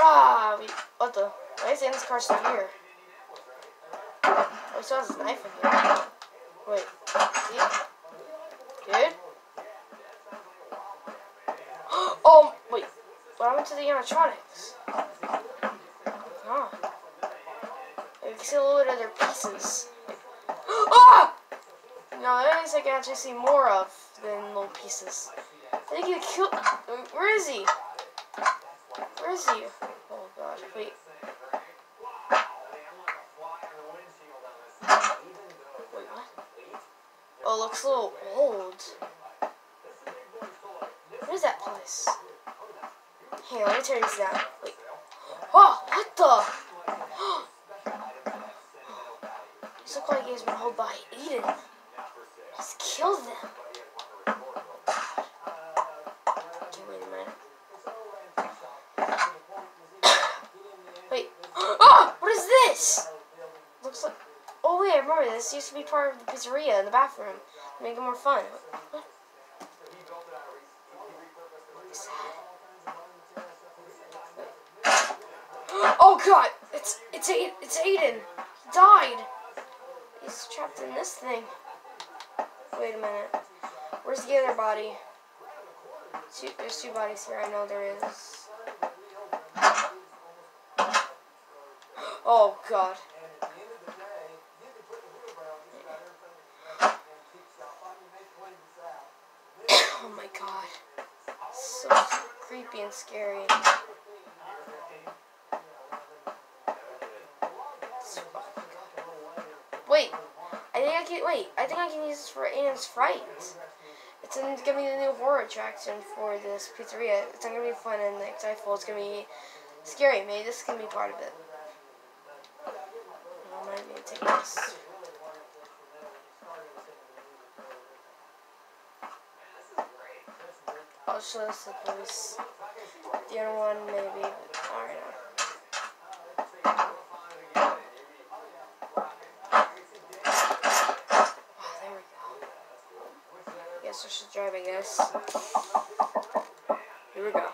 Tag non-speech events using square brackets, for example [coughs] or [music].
Ah, we, what the? Why is Anna's car still here? Oh, he still has his knife in here. Wait, see? Dude? [gasps] Oh, wait. What happened to the animatronics? Huh. You can see a little bit of their pieces. [gasps] Ah! No, at least I can actually see more of than little pieces. I think he killed. Where is he? Is he? Oh god, wait. Oh, looks a little old. What is that place? Here, let me turn this down. Wait. Oh, what the? [gasps] This looks like he's been held by Eden. He's killed them. Okay, wait a minute. wait. Ah! What is this? Looks like. Oh wait, I remember this. used to be part of the pizzeria in the bathroom. Make it more fun. What? [gasps] Oh god! It's it's Aidan. It's Aidan. He died. He's trapped in this thing. Wait a minute. Where's the other body? Two, there's two bodies here. I know there is. Oh god. [coughs] oh my god. So creepy and scary. Wait, I think I can. Wait, I think I can use this for Aidan's Fright. It's gonna be the new horror attraction for this pizzeria. It's not gonna be fun and exciteful. It's gonna be scary. Maybe this can be part of it. To take this. I'll show this to the. The other one, maybe. Alright. Oh, there we go. Guess I should drive, I guess. Here we go.